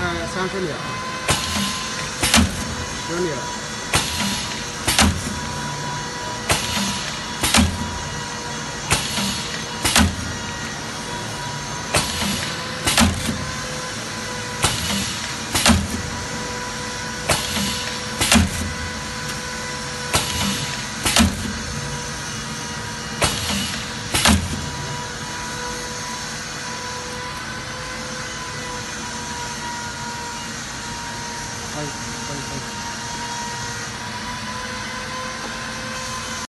看三十秒，十秒。five, five, five.